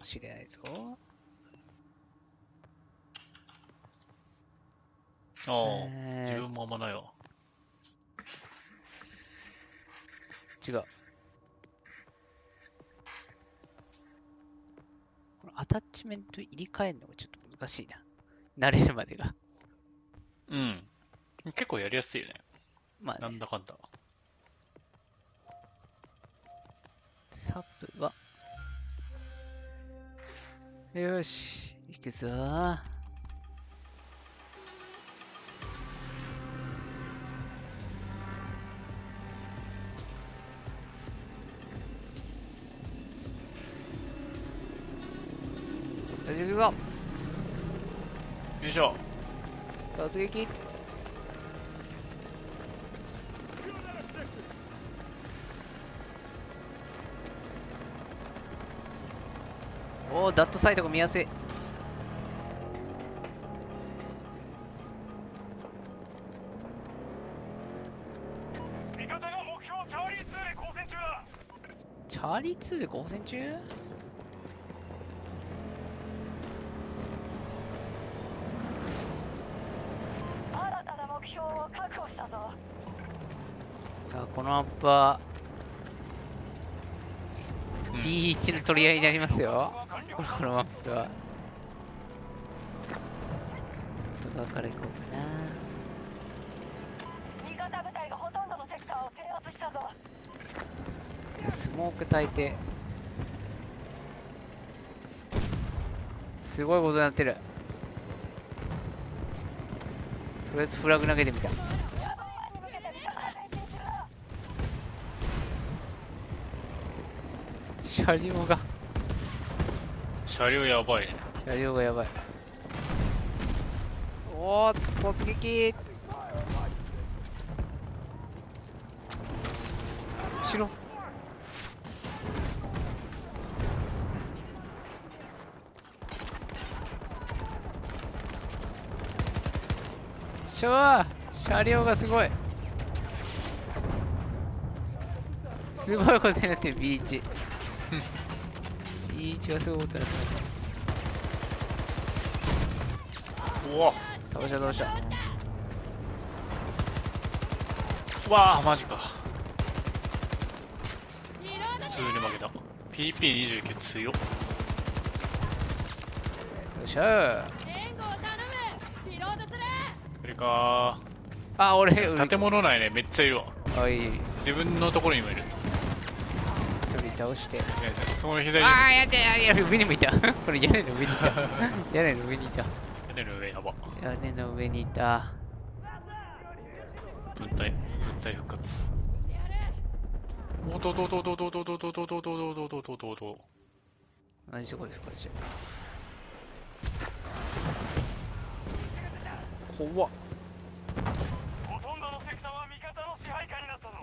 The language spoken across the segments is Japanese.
もしれないぞ。ああ、えー自分もあんまないわ。違う。このアタッチメント入り替えるのがちょっと難しいな。慣れるまでが。うん。結構やりやすいよね。まあ、ね、なんだかんだ。サプは。よし、行くぞ。よいしょ。突撃おおダットサイトが見やすい。味方が目標チャーリー2で交戦中だチャーリー2で交戦中？新たな目標を確保したぞ。さあこのマップはうん。B1 の取り合いになりますよこのマップは。外側から行こうかな。味方部隊がほとんどのセクターを制圧したぞ。スモーク焚いてすごいことになってる。とりあえずフラグ投げてみた。車両が車両やばいね。車両がやばい。おー突撃。後ろ。しょー車両がすごい。すごいことになってるビーチビーチがすごいことになってますうわ倒した倒したうわあ、マジか。普通に負けた。PP29 強っ。よっしゃそれかーあ俺ー、建物内ね、めっちゃいるわ。おい自分のところにもいる。倒して。ねそこの左に。ああやってややる。上にもいた。これ 屋根の上にいた。屋根の上にいた。屋根の上やば。屋根の上にいた。分体、分体復活。おとととととととととととととととと同じところで復活しちゃう怖っ。ほとんどのセクターは味方の支配下になったぞ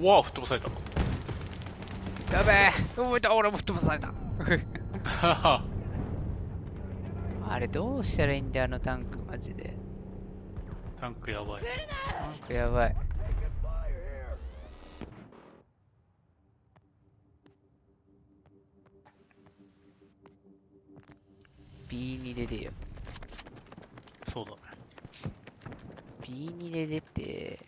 うわあ、吹っ飛ばされた。やべえおいた俺も吹っ飛ばされたあれどうしたらいいんだよあのタンクマジでタンクやばい。タンクやばい B2 で出よそうだね。B2 で出て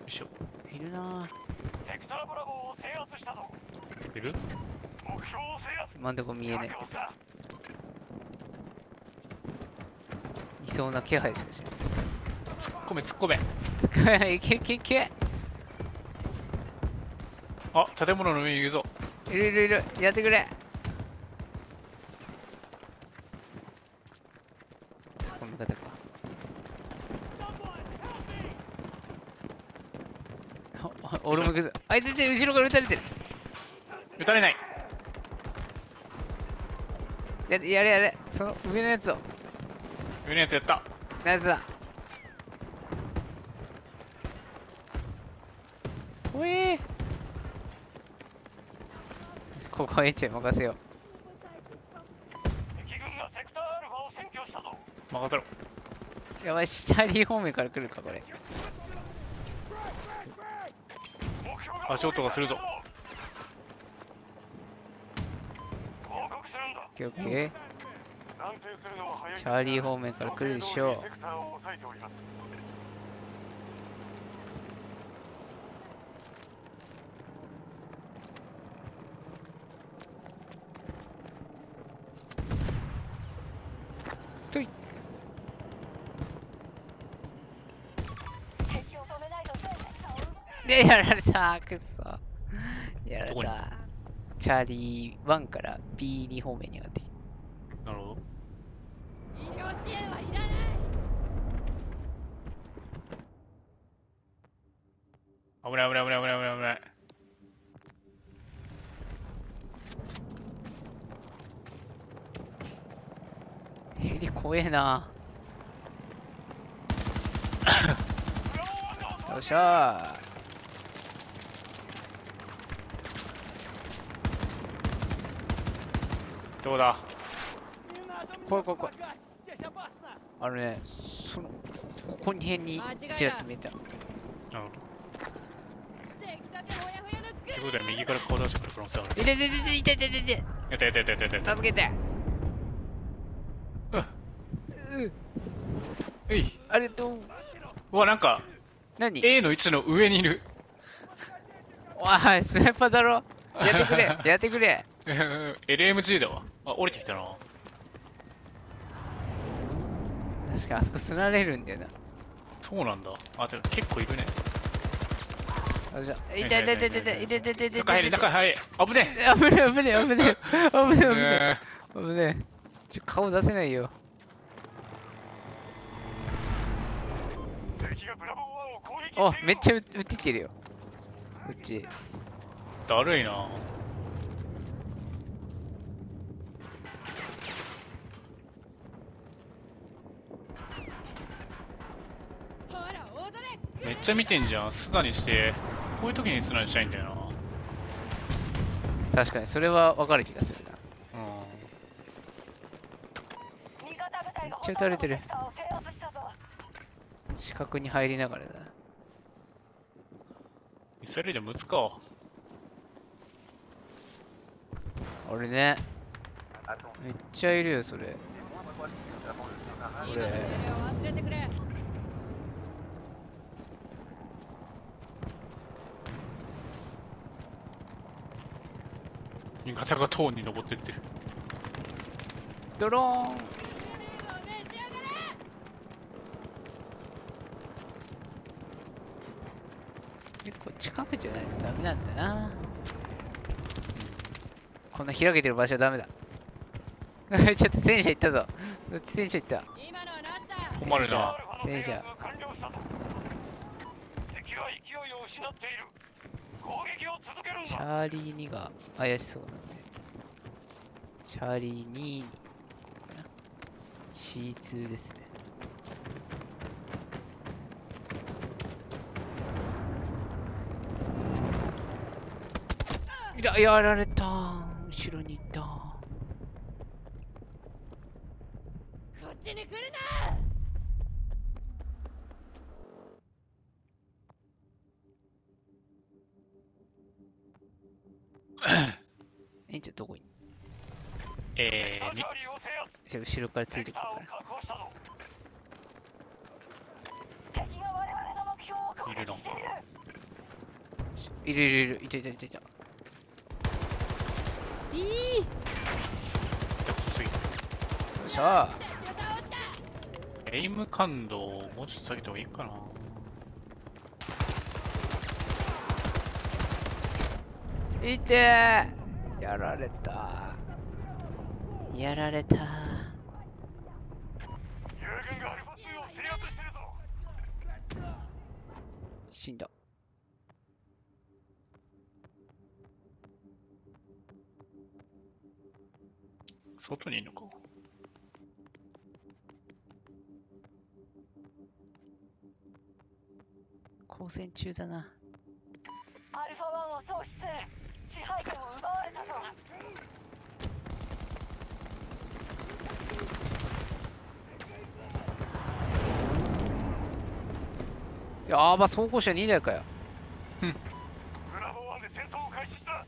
よいしょ。いるなセクターブラボーを制圧したぞいる？今んとこ見えない。いそうな気配しかしない。突っ込め、突っ込め。使えいけいけいけ。あ、建物の上にいるぞ。いるいるいる。やってくれ。そこの方か。俺も行くぞあいてて後ろから撃たれてる撃たれない。ややれやれ。その上のやつを。上のやつやった。ナイスだ。おえーここはエンチェ任せよ敵軍がセクターアルファを占拠したぞ。任せろ。やばいチャーリー方面から来るかこれ。足音がするぞケーオッケー。チャーリー方面から来るでしょう。やられたくっそ。やられたチャーリー1から B2 方面に上がってきたなるほど。医療支援はいらない危ない危ない危ない危ない危ない危ない。ヘリ怖えな。よっしゃどうだ。ー怖い怖い怖いあのねそのここに辺にちらっと見えたなるほど出来た。てほやほやのということで右から顔出してくる可能性ある。いててててていててててやったやったやったやったやった助けて。うんうんえいありがとう。うわなんか何？A の位置の上にいる。おいスナイパーだろ。やってくれ。やってくれ LMG だわ。あ降りてきたな。確かにあそこすなれるんだよな。そうなんだ。あでも結構いるね。あじゃあいててててていててててて。中入れ中入れ。危ね危ねえ。危ねえ危ねえ危ねえ。危ねえ危ねえ。え危ねえ。ちょ顔出せないよ。敵がブラボー1を攻撃しているおめっちゃ撃ってきてるよ。こっち。ーだるいなほら踊れめっちゃ見てんじゃん。スナにしてこういう時にスナにしたいんだよな。確かにそれは分かる気がするな。うん。めっちゃ撃たれてる。ほとんどのセクターを制圧したぞ四角に入りながらだミサイルでも撃つか。俺ねめっちゃいるよそれ。今の命令を忘れてくれ味方が塔に登ってってる。ドローン。近くじゃないとダメなんだな。こんな開けてる場所はダメだ。ちょっと戦車行ったぞ。どっち戦車行った。困るな。アルファの制圧が完了したと敵は勢いを失っている。攻撃を続けるんチだャーリー2が怪しそうなチャーリー2かな C2 ですね。いややられた。後ろに行った。こっちに来るな！園長どこに？えー、後ろからついてくるから。いるのいるいる。いるいるいたいたいたいた。いい。よ次っしゃ。エイム感度をもうちょっと下げた方がいいかな。いてー。やられたやられた。友軍がアルファ2を制圧してるぞ。死んだ。外にいるのか。交戦中だな。アルファ1を喪失支配権を奪われたぞやば装甲車2台かよ。ブラボー1で戦闘を開始した。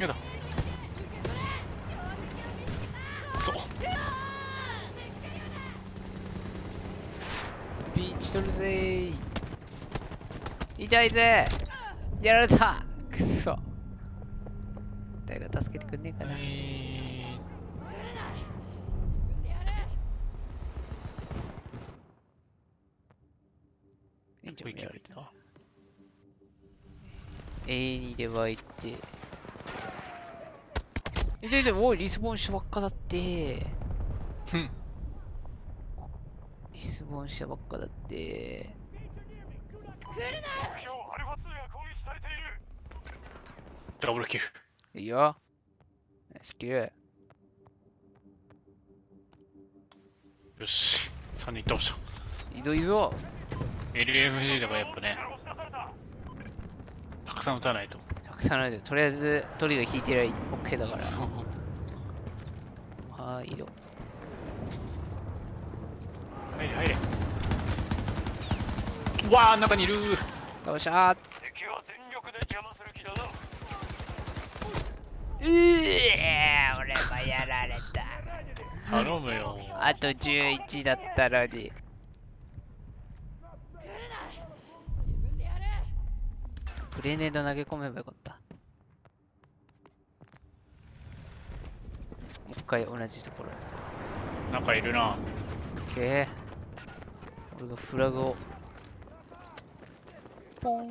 やだ。そうビーチ取るぜー。痛いぜやられた。くそ。誰が助けてくんねえかな、えエンー、ジン見られたた A2 で湧いて。えででおいリスボンしたばっかだって。うん。リスボンしたばっかだって。目標アルファ2が攻撃されているダブルキル。いいよ。ナイスキル。よし。3人倒した。いいぞいいぞ。LMG だからやっぱねさん撃たないと。たくさんあると。りあえずトリガー引いてりゃ OK だから。はーいよ入れ入れ。うわあ中にいる。倒したー。敵は全力で邪魔する気だなうえー俺もやられた。頼むよ。あと11だったのにグレネード投げ込めばよかった。もう一回同じところ。なんかいるな。OK 俺がフラグを。ポン。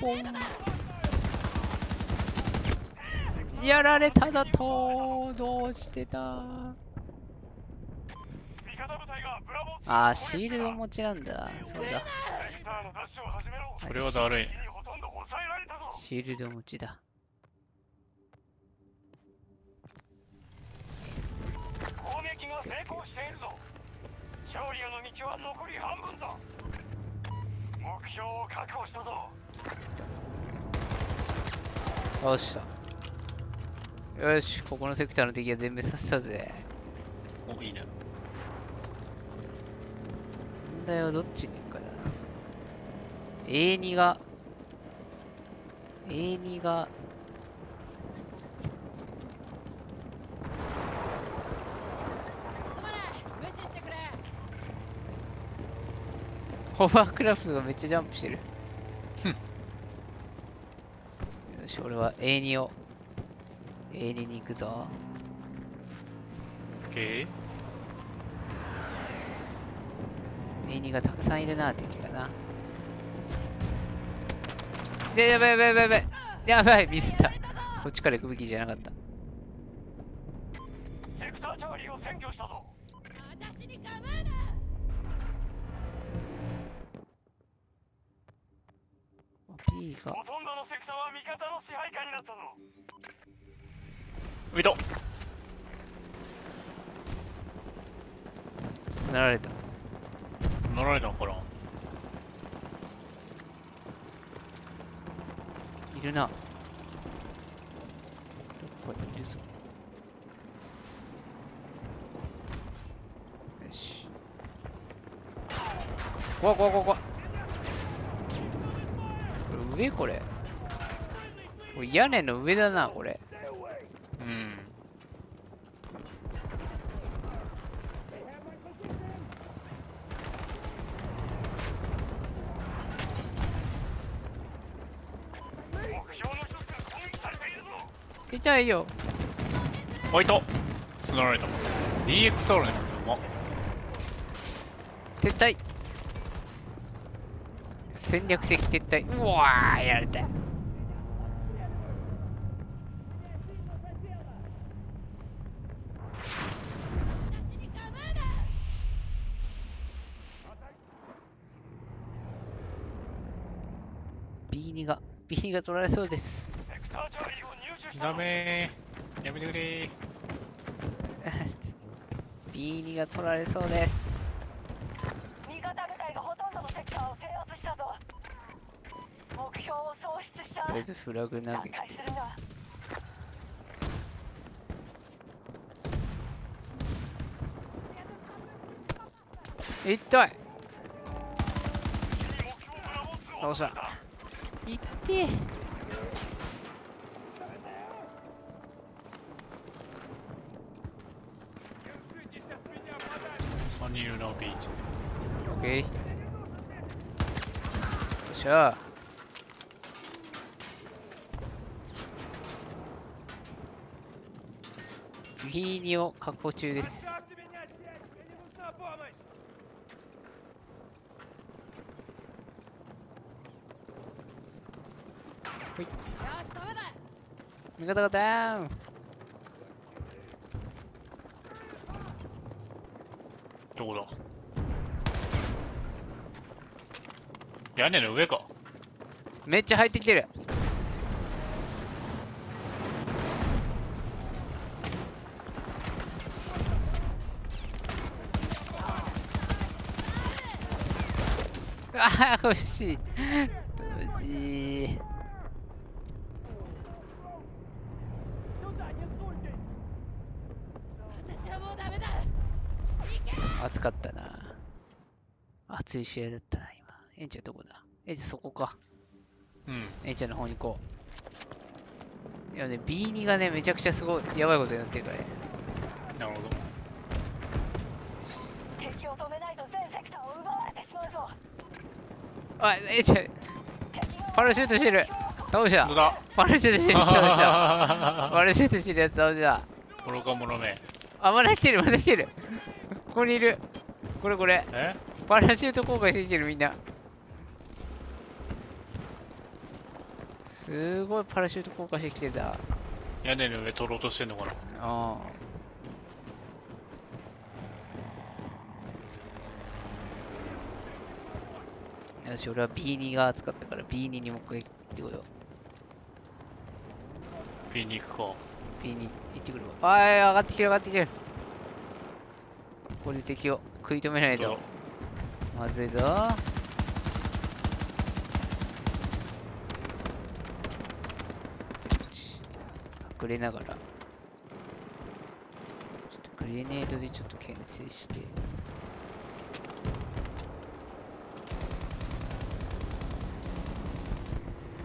ポン。やられただとどうしてだ味方部隊がブラボー。2あーシールド持ちなんだ。そうだ。これはだるいシールド持ちだ。攻撃が成功しているぞ。勝利への道は残り半分だ。目標を確保したぞ。倒したよしここのセクターの敵は全滅させたぜ。おいいね。問題はどっちに行くかだな。A2 が A2 が。ホバークラフトがめっちゃジャンプしてる。よし俺は A2 を。A2 に行くぞ。オッケ A2 がたくさんいるな敵がなでやばいやばいやばいやばい。やばいミスった。こっちから行くべきじゃなかった。セクターチャーリーを占拠したぞ。P が。ほとんどのセクターは味方の支配下になったぞ。ーウィトつなられた。乗られたのかなるな。どっかいるぞ。よし。怖怖怖怖これ上これ。これ屋根の上だなこれ。うん目標の一つが攻撃されているぞ痛いよ。あいた繋がられた DXR ねうまっ撤退。戦略的撤退。うわーやられたビーニがビーニが取られそうですダぞメーやめてくれ。ビーニが取られそうです。味方部隊がほとんどのセクターを制圧したぞ。目標を喪失した。とりあえずフラグ投げ。倒した。い。ってアニルのビーチオッケーよっしゃビーニを確保中 new no beach. Okay. Sure. ーニを確保中です。味方がダウン。屋根の上か。めっちゃ入ってきてる。ああ欲しい。暑かったな。暑い試合だったエンちゃんどこだ？エンちゃんそこか。うん。エンちゃんの方に行こう。いやね B2 がねめちゃくちゃすごいやばいことになってるからね。なるほど。敵を止めないと全セクターを奪われてしまうぞ。あエンちゃん敵がパラシュートしてる。倒した。どうだパラシュートしてる。倒した。パラシュートしてるやつ倒した。愚か者めあまだ来てるまだ来てる。ここにいる。これこれ。え？パラシュート効果してきてるみんなすごいパラシュート効果してきてた屋根の上取ろうとしてんのかなああよし俺は B2 が使ったから B2 にもう一回行ってこよう B に行くか B に行ってくるわ。あい、上がってきてる、上がってきてる。これで敵を食い止めないと。まずいぞ。隠れながら。ちょっとグレネードでちょっと牽制して。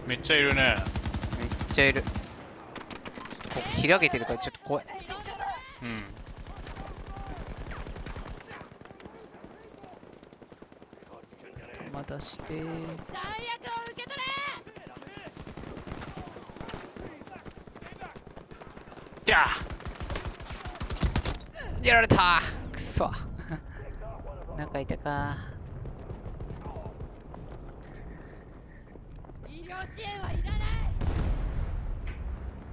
めっちゃいるねめっちゃいる。ちょっとここ開けてるからちょっと怖い。うんまたして。弾薬を受け取れじゃあ。やられた。くそ。中いたか。医療支援はいらない。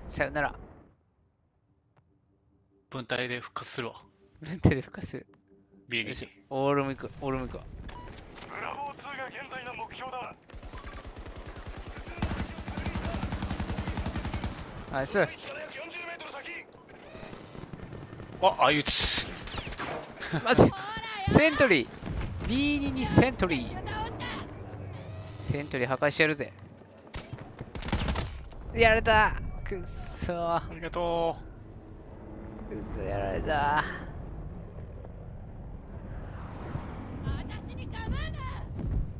さよなら。分隊で復活するわ。分手で復活する。B によし。俺も行く俺も行くわブラボー2が現在の目標だ。ナイス駅から約40メートル先あ相打ち待って。セントリー。B2 にセントリー。セントリー破壊してやるぜ。やられた。くっそありがとくっそやられた。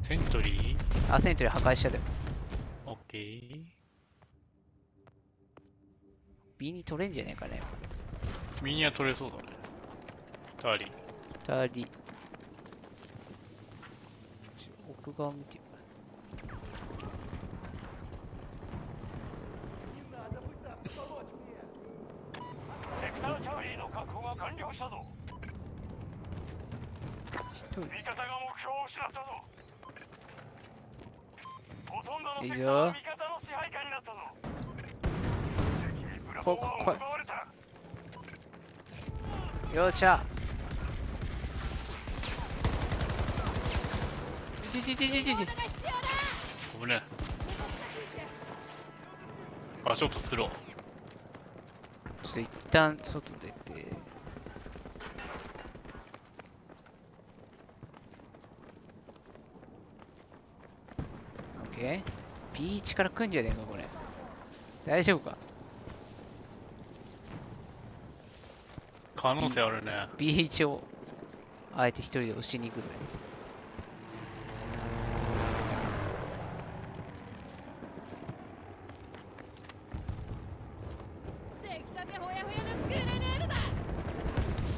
セントリー？あセントリー破壊したよ。オッケー。B2 取れんじゃねえかねミニは取れそうだね。ターリー。二人ちょ奥側見て。セクターチャーリーの確保が完了したぞ。一人味方が目標を失ったぞ。ほとんどのいいぞよっしゃ。ちちちちちごめんね足音するわちょっと一旦外出て。オッケー。ビーチから来んじゃねえかこれ。大丈夫か？可能性あるね。BH をあえて一人で押しに行くぜ。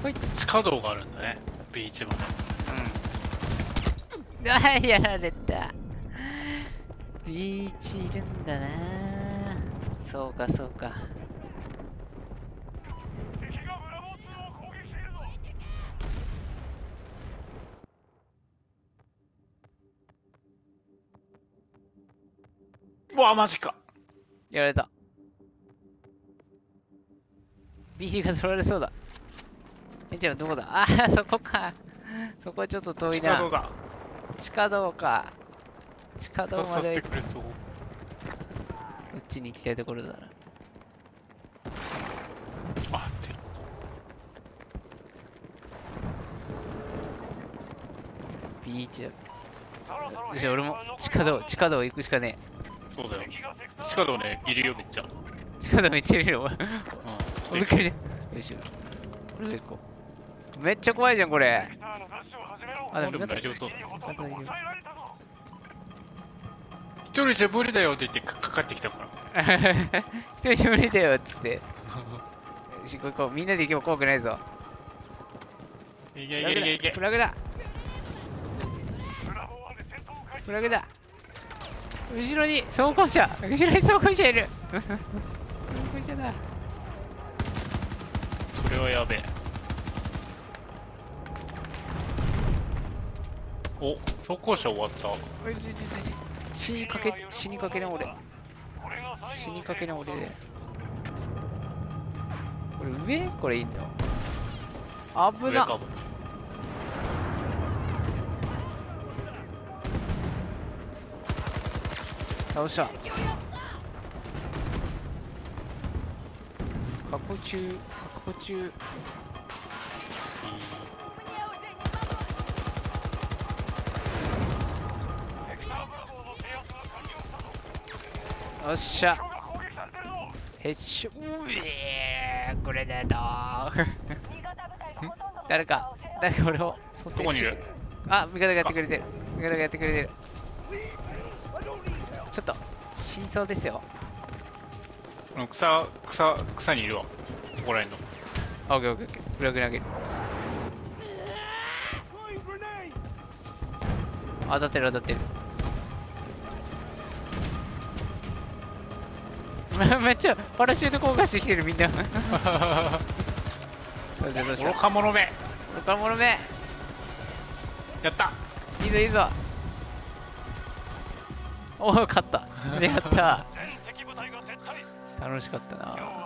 はい。地下道があるんだね B1 までうん。やられた。B1 いるんだな。そうかそうか。わマジか。やられた。ビーが取られそうだ。えじゃあどこだ。あーそこか。そこはちょっと遠いな。下道が地下道か。地下道までてく。れそうこっちに行きたいところだな。あてビーチだ。よし俺も地下道地下道行くしかねそうだよ。地下道ねいるよめっちゃ。え地下道めっちゃいるよ。うん。びっくり。よしよこれで行こう。めっちゃ怖いじゃんこれ。あででもも大丈夫そう。一人じゃ無理だよって言ってかかかってきたから。一人無理だよっつって。よし行ここうみんなで行けば怖くないぞ。いけいけいけいけ。だフラグだ。ブラボー1で戦闘を開始フラグだ後ろに装甲車。後ろに装甲車いる。装甲車だ。それはやべえ。お走行車終わった。死にかけ死にかけな俺。死にかけな俺で。これ上？これいいんだ危な。上倒した。確保中確保中。よっしゃ。今日が攻撃されてるぞへっしょうえーこれだと 誰か誰か俺を蘇生してあ味方がやってくれてる。味方がやってくれてるちょっと死にそうですよ。うん草草草にいるわ。ここら辺の。あオッケーオッケーオッケー。フラグ投げる当たってる当たってる。めっちゃパラシュート交換してきてるみんな。どうしたどうし愚たか者め。他の者め。やった。いいぞいいぞおお勝った。やった 楽しかったな